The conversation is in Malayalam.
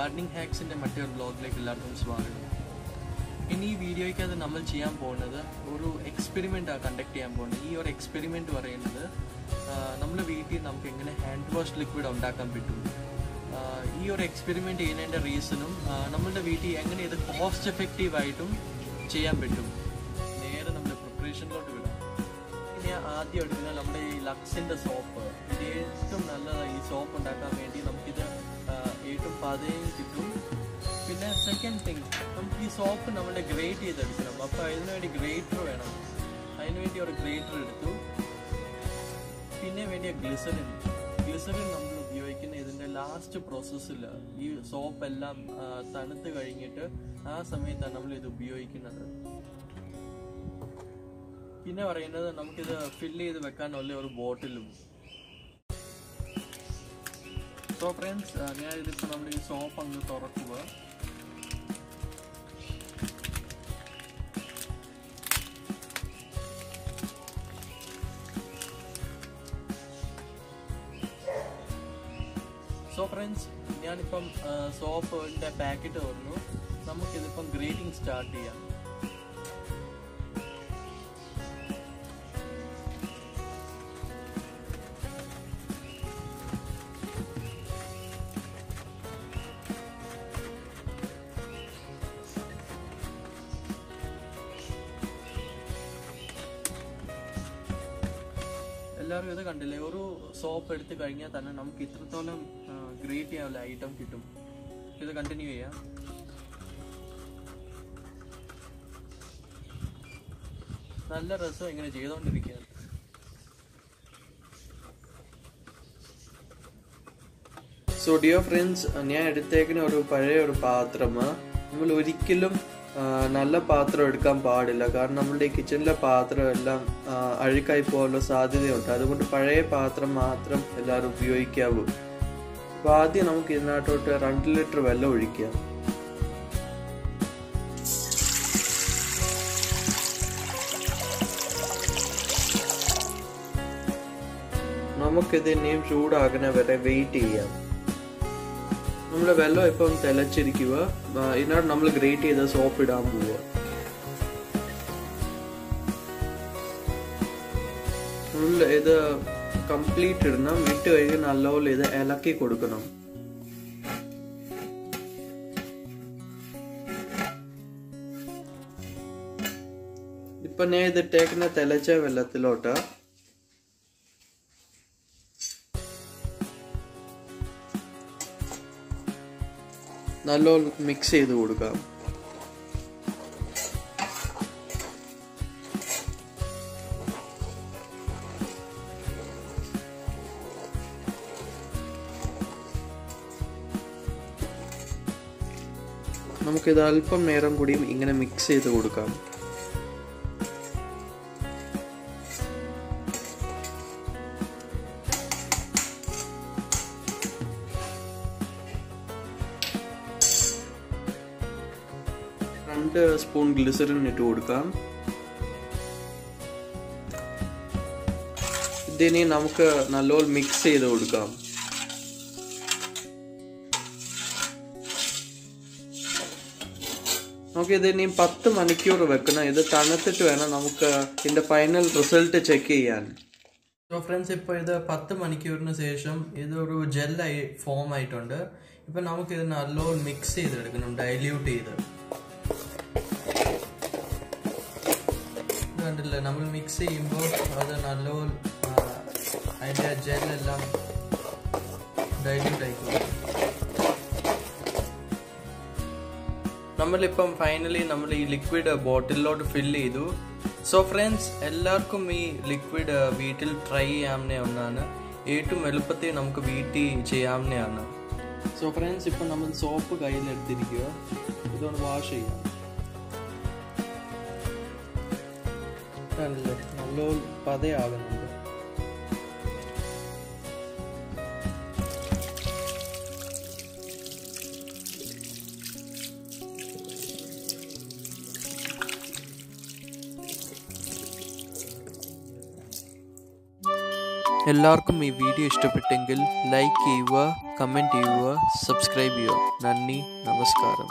എല്ലാവർക്കും സ്വാഗതം. ഇനി ഈ വീഡിയോയ്ക്കകത്ത് നമ്മൾ ചെയ്യാൻ പോകുന്നത് ഒരു എക്സ്പെരിമെന്റ് കണ്ടക്ട് ചെയ്യാൻ പോകുന്നത്. ഈ ഒരു എക്സ്പെരിമെന്റ് പറയുന്നത് നമ്മുടെ വീട്ടിൽ നമുക്ക് എങ്ങനെ ഹാൻഡ് വാഷ് ലിക്വിഡ് ഉണ്ടാക്കാൻ പറ്റും. ഈ ഒരു എക്സ്പെരിമെന്റ് ചെയ്യുന്നതിന്റെ റീസണും നമ്മളുടെ വീട്ടിൽ എങ്ങനെ ഇത് കോസ്റ്റ് എഫക്റ്റീവ് ആയിട്ടും ചെയ്യാൻ പറ്റും. നേരെ നമ്മുടെ പ്രിപ്പറേഷനിലോട്ട് വിടാം. ഇനി ആദ്യം എടുക്കുന്നത് നമ്മുടെ ഈ ലക്സിന്റെ സോപ്പ് ഇത് ഏറ്റവും നല്ലതാണ് ഈ സോപ്പ് ഉണ്ടാക്കാൻ വേണ്ടി നമുക്കിത് ആ, അത് കിട്ടും പിന്നെ സെക്കൻഡ് തിങ് നമുക്ക് ഈ സോപ്പ് നമ്മുടെ ഗ്രേറ്റ് ചെയ്തെടുക്കണം. അപ്പോൾ അതിനുവേണ്ടി ഗ്രേറ്റർ വേണം. അതിന് വേണ്ടി ഒരു ഗ്രേറ്റർ എടുത്തു. പിന്നെ വേണ്ടിയ ഗ്ലിസറിൻ ഗ്ലിസറിൻ നമ്മൾ ഉപയോഗിക്കുന്ന ഇതിന്റെ ലാസ്റ്റ് പ്രോസസ്സിൽ ഈ സോപ്പ് എല്ലാം തണുത്ത് കഴിഞ്ഞിട്ട് ആ സമയത്താണ് നമ്മൾ ഇത് ഉപയോഗിക്കുന്നത്. പിന്നെ പറയുന്നത് നമുക്കിത് ഫില്ല് ചെയ്ത് വെക്കാനുള്ള ഒരു ബോട്ടിലും സോ ഫ്രണ്ട്സ് ഞാൻ ഇതിപ്പോൾ നമ്മുടെ ഈ സോപ്പ് അങ്ങ് തുറക്കുക. സോ ഫ്രണ്ട്സ് ഞാനിപ്പം സോപ്പിന്റെ പാക്കറ്റ് തുറന്നു നമുക്കിതിപ്പം ഗ്രേറ്റിംഗ് സ്റ്റാർട്ട് ചെയ്യാം. എല്ലാവരും ഇത് കണ്ടില്ലേ? ഒരു സോപ്പ് എടുത്ത് കഴിഞ്ഞാൽ തന്നെ നമുക്ക് ഇത്രത്തോളം ഗ്രേറ്റ് ചെയ്യാനുള്ള ഐറ്റം കിട്ടും. ഇത് കണ്ടിന്യൂ ചെയ്യാം. നല്ല രസം ഇങ്ങനെ ചെയ്തുകൊണ്ടിരിക്കുകയാണ് സോ ഡിയോ ഫ്രണ്ട്സ് ഞാൻ എടുത്തേക്കുന്ന ഒരു പഴയ ഒരു പാത്രം നമ്മൾ ഒരിക്കലും നല്ല പാത്രം എടുക്കാൻ പാടില്ല. കാരണം നമ്മുടെ ഈ കിച്ചണിലെ പാത്രം എല്ലാം അഴുക്കായി പോകാനുള്ള സാധ്യതയുണ്ട്. അതുകൊണ്ട് പഴയ പാത്രം മാത്രം എല്ലാവരും ഉപയോഗിക്കാവൂ. അപ്പൊ ആദ്യം നമുക്ക് ഇതിനകത്തോട്ട് രണ്ട് ലിറ്റർ വെള്ളം ഒഴിക്കാം. നമുക്കിത് ഇനിയും ചൂടാകുന്ന വരെ വെയിറ്റ് ചെയ്യാം. നമ്മുടെ വെള്ളം ഇപ്പം തിളച്ചിരിക്കുക. ഇതിനകത്ത് നമ്മൾ ഗ്രേറ്റ് ചെയ്ത സോപ്പ് ഇടാൻ പോവുക. ഇത് കംപ്ലീറ്റ് ഇടണം. ഇട്ട് കഴിഞ്ഞ് നല്ലപോലെ ഇത് ഇളക്കി കൊടുക്കണം. ഇപ്പൊ ഞാൻ ഇത് ഇട്ടേക്കുന്ന തിളച്ച വെള്ളത്തിലോട്ട് നല്ലോണം മിക്സ് ചെയ്ത് കൊടുക്കാം. നമുക്കിത് അല്പം നേരം കൂടിയും ഇങ്ങനെ മിക്സ് ചെയ്ത് കൊടുക്കാം. രണ്ട് സ്പൂൺ ഗ്ലിസറിൻ ഇട്ട് കൊടുക്കാം. ഇതിനി നമുക്ക് നല്ലോണം മിക്സ് ചെയ്ത് കൊടുക്കാം. നമുക്ക് ഇതിനി പത്ത് മണിക്കൂർ വെക്കണം. ഇത് തണുത്തിട്ട് വേണം നമുക്ക് ഇതിന്റെ ഫൈനൽ റിസൾട്ട് ചെക്ക് ചെയ്യാൻ. സോ ഫ്രണ്ട്സ് ഇപ്പോൾ ഇത് പത്ത് മണിക്കൂറിന് ശേഷം ഇതൊരു ജെല്ലായി ഫോം ആയിട്ടുണ്ട്. ഇപ്പം നമുക്ക് ഇത് നല്ലോണം മിക്സ് ചെയ്തെടുക്കണം ഡൈല്യൂട്ട് ചെയ്ത്. കണ്ടില്ലേ. നമ്മൾ മിക്സ് ചെയ്യുമ്പോൾ അത് നല്ലോണം ആ, അതിന്റെ ജെല്ലെല്ലാം ഡൈല്യൂട്ട് ആയിക്കോളും. നമ്മളിപ്പം ഫൈനലി നമ്മൾ ഈ ലിക്വിഡ് ബോട്ടിലോട്ട് ഫില്ല് ചെയ്തു. സോ ഫ്രണ്ട്സ് എല്ലാവർക്കും ഈ ലിക്വിഡ് വീട്ടിൽ ട്രൈ ചെയ്യാവുന്ന ഒന്നാണ്. ഏറ്റവും എളുപ്പത്തിൽ നമുക്ക് വീട്ടിൽ ചെയ്യാവുന്നതാണ് സോ ഫ്രണ്ട്സ് ഇപ്പം നമ്മൾ സോപ്പ് കയ്യിലെടുത്തിരിക്കുക ഇതുകൊണ്ട് വാഷ് ചെയ്യാം. കണ്ടില്ലേ നല്ല പതയാകുന്നുണ്ട്. എല്ലാവർക്കും ഈ വീഡിയോ ഇഷ്ടപ്പെട്ടെങ്കിൽ ലൈക്ക് ചെയ്യുക കമന്റ് ചെയ്യുക സബ്സ്ക്രൈബ് ചെയ്യുക. നന്ദി നമസ്കാരം.